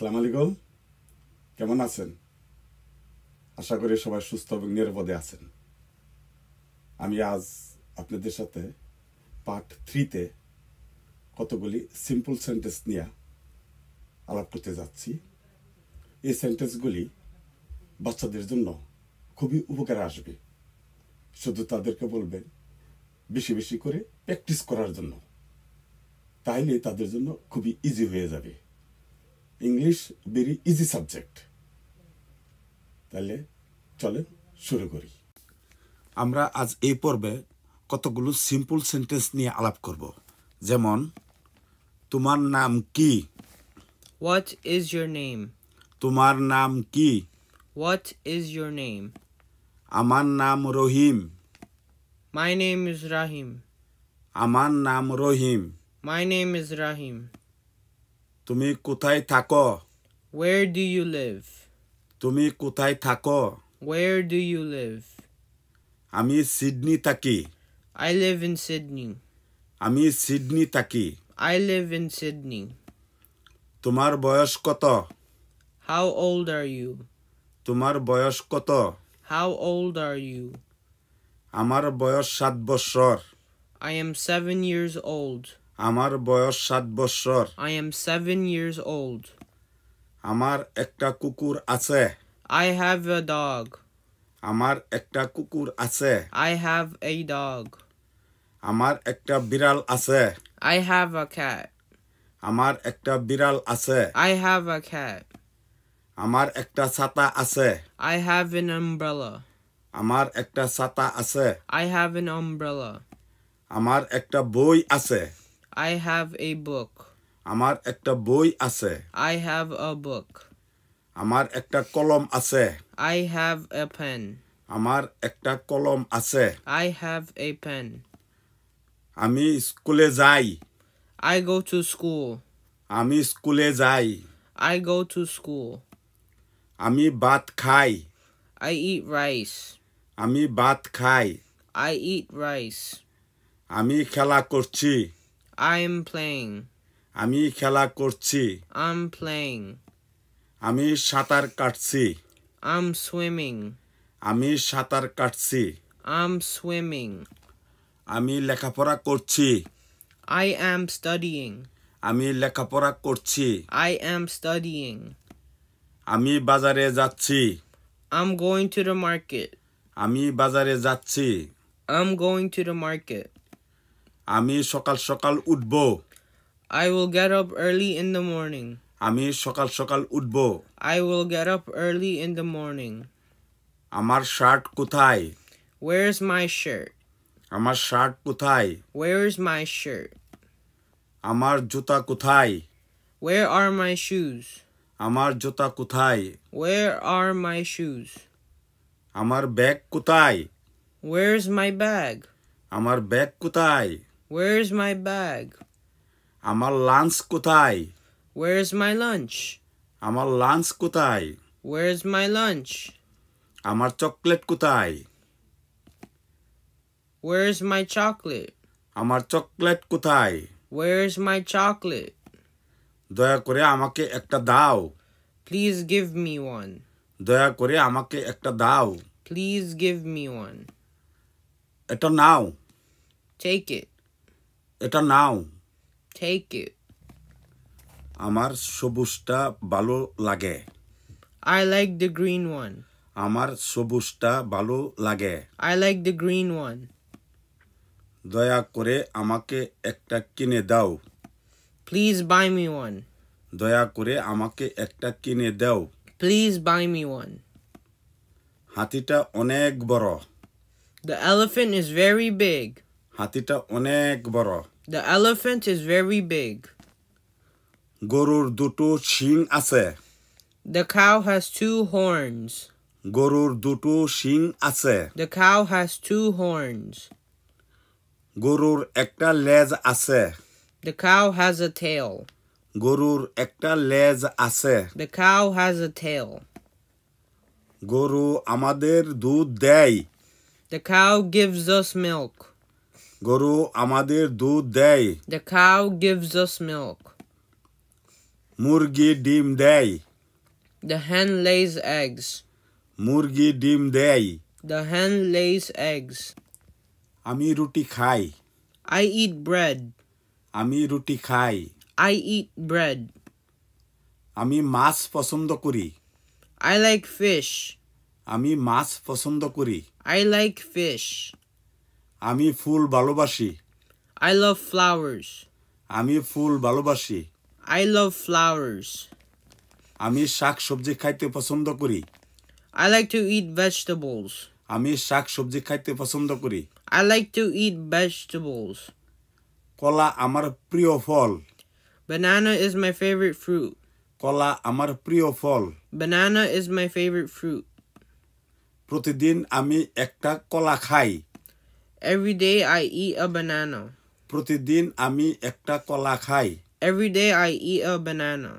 সালাম আলাইকুম। কেমন আছেন? আশা করি সবাই সুস্থ এবং নিরাপদে আছেন। আমি আজ আপনাদের সাথে পার্ট থ্রিতে কতগুলি সিম্পল সেন্টেন্স নিয়ে আলাপ করতে যাচ্ছি। এই সেন্টেন্সগুলি বাচ্চাদের জন্য খুবই উপকারে আসবে। শুধু তাদেরকে বলবেন বেশি বেশি করে প্র্যাকটিস করার জন্য। তাইলে তাদের জন্য খুবই ইজি হয়ে যাবে। ইংলিশ ভেরি ইজি সাবজেক্ট তাহলে চলেন শুরু করি। আমরা আজ এই পর্বে কতগুলো সিম্পল সেন্টেন্স নিয়ে আলাপ করব। যেমন তোমার নাম কি? What is your name? তোমার নাম কি? What is your নেম আমার নাম Rahim. My name is Rahim আমার নাম Rahim. My name is Rahim. তুমি কোথায় থাকো Where do you live? তুমি কোথায় থাকো Where do you live? আমি সিডনি থাকি I live in Sydney. আমি সিডনি থাকি I live in Sydney. তোমার বয়স কত How old are you? তোমার বয়স কত How old are you? আমার বয়স সাত বছর I am seven years old. আমার বয়স সাত বছর I am seven years old. আমার একটা কুকুর আছে I have a dog. আমার একটা কুকুর আছে I have a dog. আমার একটা বিড়াল আছে I have a cat. আমার একটা বিড়াল আছে I have a cat. আমার একটা ছাতা আছে I have an umbrella. আমার একটা ছাতা আছে I have an umbrella. আমার একটা বই আছে I have a book. আমার একটা বই আছে I have a book. আমার একটা কলম আছে I have a pen. আমার একটা কলম আছে I have a pen. আমি স্কুলে যাই I go to school. আমি স্কুলে যাই I go to school. আমি ভাত খাই I eat rice. আমি ভাত খাই I eat rice. আমি খেলা করছি I am playing. আমি খেলা করছি I'm playing. আমি সাঁতার কাটছি I'm swimming. আমি সাঁতার কাটছি I'm swimming. আমি লেখাপড়া করছি I am studying. আমি লেখাপড়া করছি I am studying. আমি বাজারে যাচ্ছি I'm going to the market. আমি বাজারে যাচ্ছি I'm going to the market. আমি সকাল সকাল উঠব I will get up early in the morning. আমি সকাল সকাল উঠব I will get up early in the morning. আমার শার্ট কোথায় Where's my shirt? আমার শার্ট কোথায় Where's my shirt? আমার জুতা কোথায় Where are my shoes? আমার জুতা কোথায় Where are my shoes? আমার ব্যাগ কোথায় Where's my bag? আমার ব্যাগ কোথায় Where's my bag? আমার লাঞ্চ কোথায় Where's my lunch? আমার লাঞ্চ কোথায় Where's my lunch? আমার চকলেট কোথায় Where's my chocolate? আমার চকলেট কোথায় Where's my chocolate? দয়া করে আমাকে একটা দাও Please give me one. দয়া করে আমাকে একটা দাও Please give me one. এটা নাও Take it. এটা নাও। টেক ইট আমার সবুজটা ভালো লাগে। I like the green one আমার সবুজটা ভালো লাগে। I like the green one দয়া করে আমাকে একটা কিনে দাও। প্লিজ বাই মি ওয়ান দয়া করে আমাকে একটা কিনে দাও। প্লিজ বাই মি ওয়ান হাতিটা অনেক বড়। The elephant is very big হাতিটা অনেক বড়। The elephant is very big. গরুর দুটো শিং আছে The cow has two horns. গরুর দুটো শিং আছে The cow has two horns. গরুর একটা লেজ আছে The cow has a tail. গরুর একটা লেজ আছে The cow has a tail. গরু আমাদের দুধ দেয় The cow gives us milk. গরু আমাদের দুধ দেয় The cow gives us milk. মুরগি ডিম দেয় The hen lays eggs. মুরগি ডিম দেয় The hen lays eggs. আমি রুটি খাই I eat bread. আমি রুটি খাই I eat bread. আমি মাছ পছন্দ করি I like fish. আমি মাছ পছন্দ করি I like fish. আমি ফুল ভালোবাসি। আই লাভ ফ্লাওয়ার্স আমি ফুল ভালোবাসি। আই লাভ ফ্লাওয়ার্স আমি শাক সবজি খাইতে পছন্দ করি। I like to eat vegetables আমি শাক সবজি খাইতে পছন্দ করি। I like to eat vegetables কলা আমার প্রিয় ফল। Banana is my favourite fruit কলা আমার প্রিয় ফল। Banana is my favourite fruit প্রতিদিন আমি একটা কলা খাই। Every day I eat a banana. প্রতিদিন আমি একটা কলা খাই Every day I eat a banana.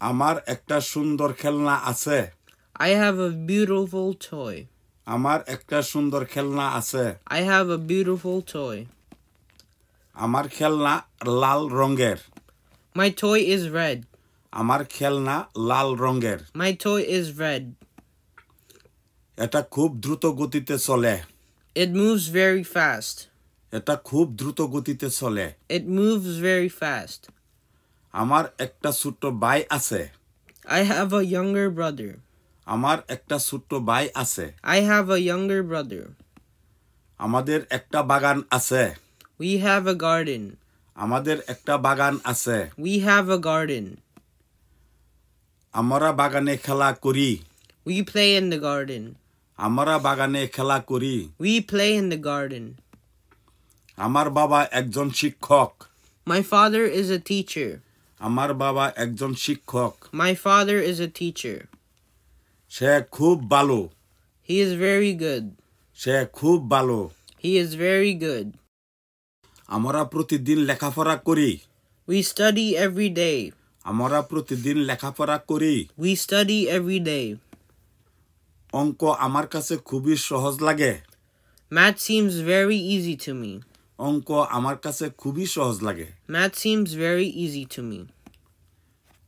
আমার একটা সুন্দর খেলনা আছে I have a beautiful toy. আমার একটা সুন্দর খেলনা আছে I have a beautiful toy. আমার খেলনা লাল রঙের My toy is red. আমার খেলনা লাল রঙের My toy is red. এটা খুব দ্রুত গতিতে চলে It moves very fast. এটা খুব দ্রুত গতিতে চলে It moves very fast. আমার একটা ছোট্ট ভাই আছে I have a younger brother. আমার একটা ছোট্ট ভাই আছে I have a younger brother. আমাদের একটা বাগান আছে We have a garden. আমাদের একটা বাগান আছে We have a garden. আমরা বাগানে খেলা করি We play in the garden. আমরা বাগানে খেলা করি We play in the garden. আমার বাবা একজন শিক্ষক My father is a teacher. আমার বাবা একজন শিক্ষক My father is a teacher. সে খুব ভালো He is very good. সে খুব ভালো He is very good. আমরা প্রতিদিন লেখাপড়া করি We study every day. আমরা প্রতিদিন লেখাপড়া করি We study every day. অঙ্ক আমার কাছে খুবই সহজ লাগে Math seems very easy to me. অঙ্ক আমার কাছে খুবই সহজ লাগে Math seems very easy to me.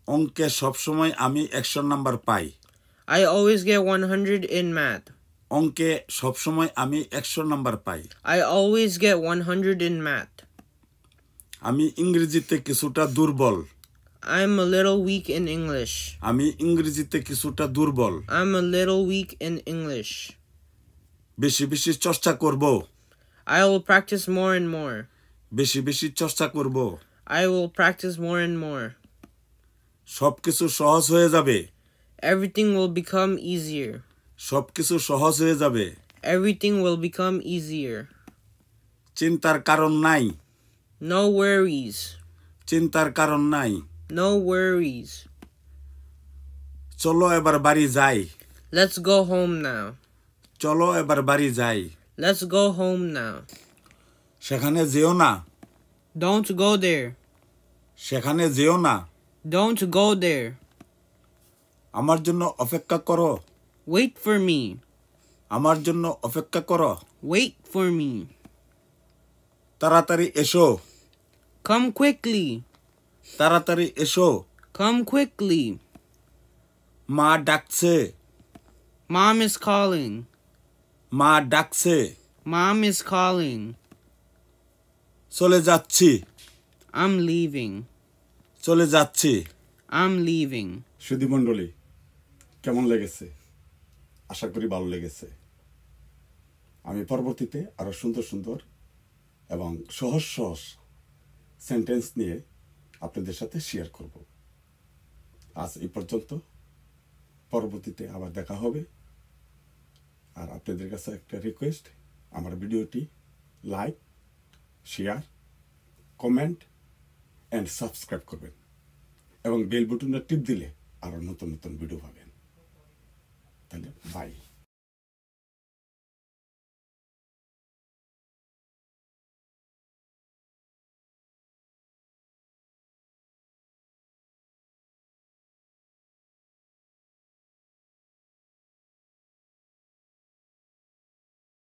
অঙ্কে সবসময় আমি একশো নাম্বার পাই I always get 100 in math. অঙ্কে সবসময় আমি একশো নাম্বার পাই I always get 100 in math. আমি ইংরেজিতে কিছুটা দুর্বল I'm a little weak in English. আমি ইংরেজিতে কিছুটা দুর্বল I'm a little weak in English. বেশি বেশি চর্চা করব I will practice more and more. বেশি বেশি চর্চা করব I will practice more and more. সবকিছু সহজ হয়ে যাবে Everything will become easier. সবকিছু সহজ হয়ে যাবে Everything will become easier. চিন্তার কারণ নাই No worries. চিন্তার কারণ নাই No worries. চলো এবার বাড়ি যাই Let's go home now. চলো এবার বাড়ি যাই Let's go home now. সেখানে যেও না Don't go there. সেখানে যেও না Don't go there. আমার জন্য অপেক্ষা করো Wait for me. আমার জন্য অপেক্ষা করো Wait for me. তাড়াতাড়ি এসো Come quickly. তাড়াতাড়ি এসো Come quickly. মা ডাকছে Mom is calling. মা ডাকছে Mom is calling. চলে যাচ্ছি I'm leaving. চলে যাচ্ছি I'm leaving. সুধী মণ্ডলী কেমন লেগেছে আশা করি ভালো লেগেছে আমি পরবর্তীতে আরও সুন্দর সুন্দর এবং সহজ সহজ সেন্টেন্স নিয়ে আপনাদের সাথে শেয়ার করব। আজ এই পর্যন্ত। পরবর্তীতে আবার দেখা হবে। আর আপনাদের কাছে একটা রিকোয়েস্ট আমার ভিডিওটি like share comment and subscribe করবেন। এবং বেল বাটনটা টিপ দিলে আরও নতুন নতুন ভিডিও পাবেন। তাহলে বাই